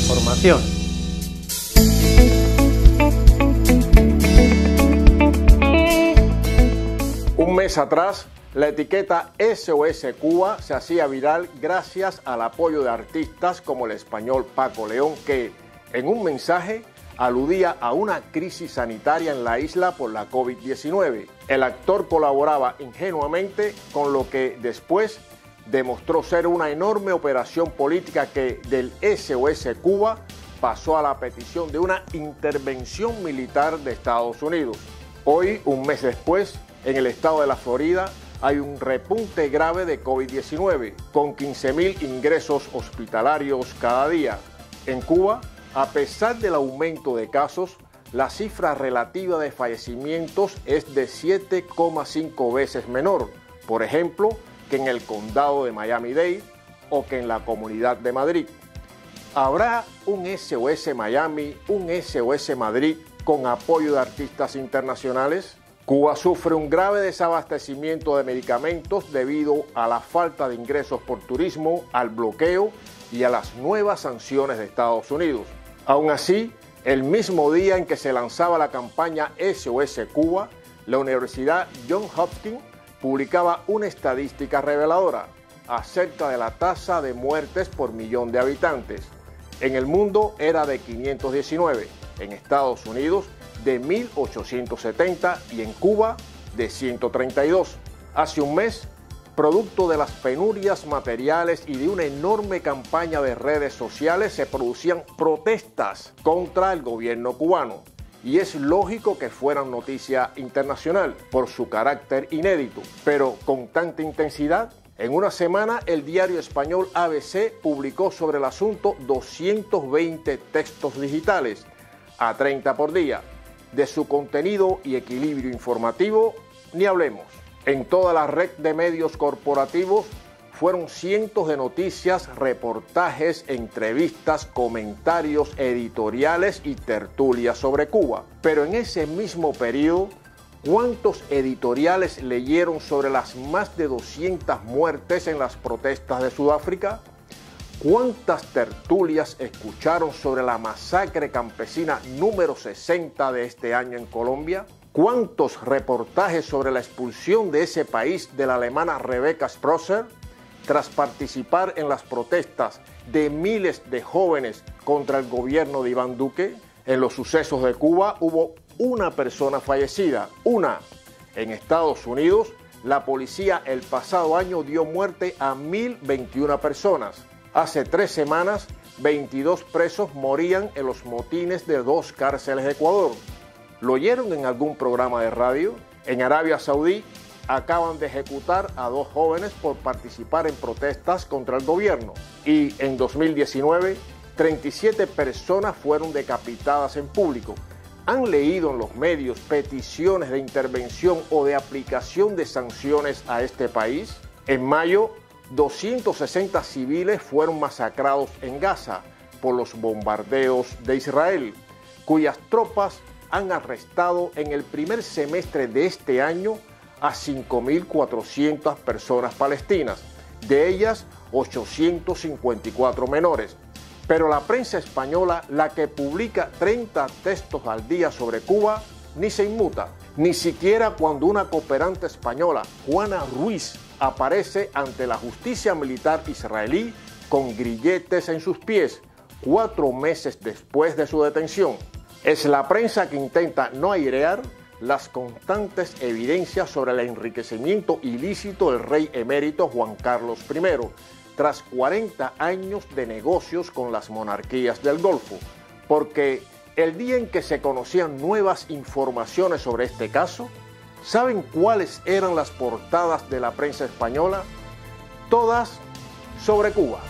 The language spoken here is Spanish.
información. Un mes atrás, la etiqueta SOS Cuba se hacía viral gracias al apoyo de artistas como el español Paco León, que en un mensaje aludía a una crisis sanitaria en la isla por la COVID-19. El actor colaboraba ingenuamente con lo que después demostró ser una enorme operación política que del SOS Cuba pasó a la petición de una intervención militar de Estados Unidos. Hoy, un mes después, en el estado de la Florida hay un repunte grave de COVID-19, con 15.000 ingresos hospitalarios cada día. En Cuba, a pesar del aumento de casos, la cifra relativa de fallecimientos es de 7,5 veces menor, por ejemplo, que en el condado de Miami-Dade o que en la comunidad de Madrid. ¿Habrá un SOS Miami, un SOS Madrid con apoyo de artistas internacionales? Cuba sufre un grave desabastecimiento de medicamentos debido a la falta de ingresos por turismo, al bloqueo y a las nuevas sanciones de Estados Unidos. Aún así, el mismo día en que se lanzaba la campaña SOS Cuba, la Universidad John Hopkins publicaba una estadística reveladora acerca de la tasa de muertes por millón de habitantes. En el mundo era de 519, en Estados Unidos de 1870 y en Cuba de 132. Hace un mes, producto de las penurias materiales y de una enorme campaña de redes sociales, se producían protestas contra el gobierno cubano. Y es lógico que fueran noticia internacional por su carácter inédito, pero con tanta intensidad en una semana, el diario español ABC publicó sobre el asunto 220 textos digitales, a 30 por día, de su contenido y equilibrio informativo, ni hablemos. En toda la red de medios corporativos fueron cientos de noticias, reportajes, entrevistas, comentarios editoriales y tertulias sobre Cuba. Pero en ese mismo periodo, ¿cuántos editoriales leyeron sobre las más de 200 muertes en las protestas de Sudáfrica? ¿Cuántas tertulias escucharon sobre la masacre campesina número 60 de este año en Colombia? ¿Cuántos reportajes sobre la expulsión de ese país de la alemana Rebecca Sprosser tras participar en las protestas de miles de jóvenes contra el gobierno de Iván Duque? En los sucesos de Cuba hubo una persona fallecida, una. En Estados Unidos, la policía el pasado año dio muerte a 1.021 personas. Hace tres semanas, 22 presos morían en los motines de dos cárceles de Ecuador. ¿Lo oyeron en algún programa de radio? En Arabia Saudí acaban de ejecutar a dos jóvenes por participar en protestas contra el gobierno. Y en 2019, 37 personas fueron decapitadas en público. ¿Han leído en los medios peticiones de intervención o de aplicación de sanciones a este país? En mayo, 260 civiles fueron masacrados en Gaza por los bombardeos de Israel, cuyas tropas han arrestado en el primer semestre de este año a 5.400 personas palestinas, de ellas 854 menores. Pero la prensa española, la que publica 30 textos al día sobre Cuba, ni se inmuta, ni siquiera cuando una cooperante española, Juana Ruiz, aparece ante la justicia militar israelí con grilletes en sus pies cuatro meses después de su detención. Es la prensa que intenta no airear las constantes evidencias sobre el enriquecimiento ilícito del rey emérito Juan Carlos I, tras 40 años de negocios con las monarquías del Golfo, porque el día en que se conocían nuevas informaciones sobre este caso, ¿Saben cuáles eran las portadas de la prensa española? Todas sobre Cuba.